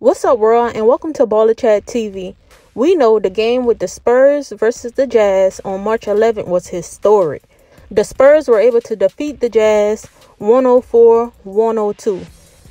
What's up, world, and welcome to Baller Chat TV. We know the game with the Spurs versus the Jazz on March 11th was historic. The Spurs were able to defeat the Jazz 104 102.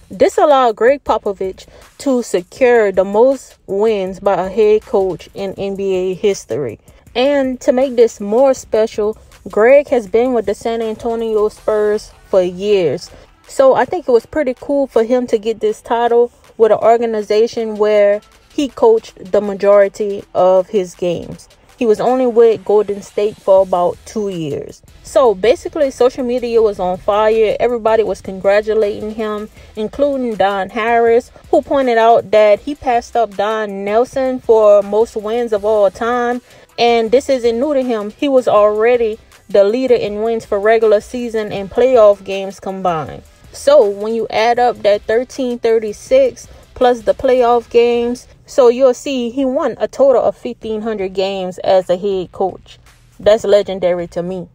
This allowed Gregg Popovich to secure the most wins by a head coach in NBA history. And to make this more special, Gregg has been with the San Antonio Spurs for years. So I think it was pretty cool for him to get this title with an organization where he coached the majority of his games. He was only with Golden State for about two years. So basically, social media was on fire. Everybody was congratulating him, including Don Harris, who pointed out that he passed up Don Nelson for most wins of all time. And this isn't new to him. He was already the leader in wins for regular season and playoff games combined. So when you add up that 1336 plus the playoff games, so you'll see he won a total of 1500 games as a head coach. That's legendary to me.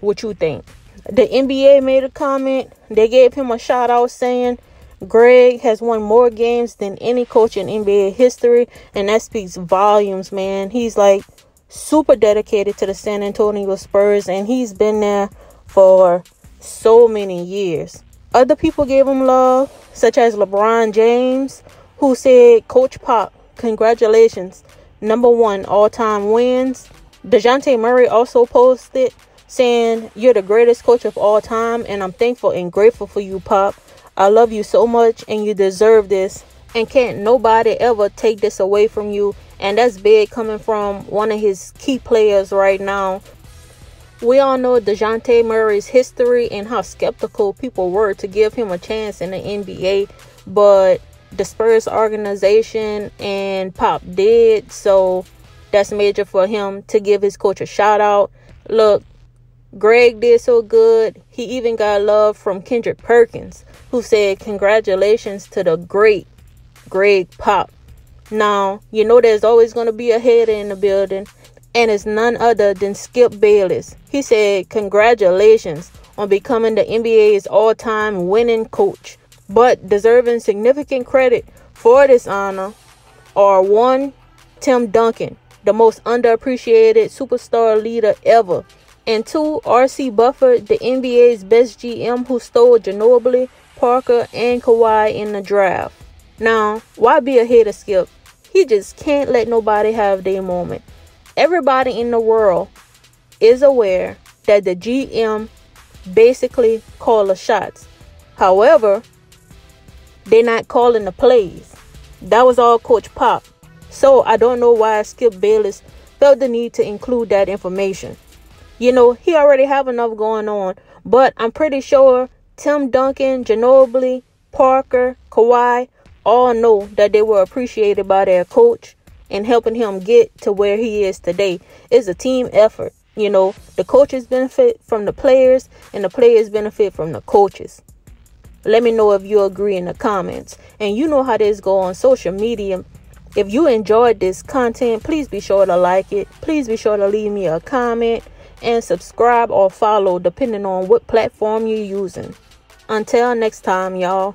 What you think? The NBA made a comment. They gave him a shout out saying Gregg has won more games than any coach in NBA history, and that speaks volumes, man. He's like super dedicated to the San Antonio Spurs, and he's been there for so many years. Other people gave him love, such as LeBron James, who said, Coach Pop, congratulations, number one all time wins. DeJounte Murray also posted saying, You're the greatest coach of all time, and I'm thankful and grateful for you, Pop. I love you so much, and you deserve this, and can't nobody ever take this away from you. And that's big coming from one of his key players right now we all know DeJounte Murray's history and how skeptical people were to give him a chance in the NBA, but the Spurs organization and Pop did, so that's major for him to give his coach a shout out. Look, Gregg did so good. He even got love from Kendrick Perkins, who said, Congratulations to the great Gregg Pop. Now, you know there's always going to be a header in the building and it's none other than Skip Bayless. He said, Congratulations on becoming the NBA's all time winning coach. But deserving significant credit for this honor are one, Tim Duncan, the most underappreciated superstar leader ever, and two, R.C. Buford, the NBA's best GM who stole Ginobili, Parker, and Kawhi in the draft. Now, why be ahead of Skip? He just can't let nobody have their moment everybody in the world is aware that the GM basically call the shots. However, they're not calling the plays. That was all Coach Pop. So I don't know why Skip Bayless felt the need to include that information. You know, he already have enough going on, but I'm pretty sure Tim Duncan, Ginobili, Parker, Kawhi all know that they were appreciated by their coach and helping him get to where he is today. It's a team effort. You know, the coaches benefit from the players and the players benefit from the coaches. Let me know if you agree in the comments. And you know how this go on social media. If you enjoyed this content, please be sure to like it. Please be sure to leave me a comment and subscribe or follow depending on what platform you're using. Until next time, y'all.